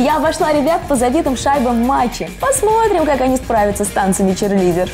Я обошла ребят по забитым шайбам матче. Посмотрим, как они справятся с танцами черлидерш.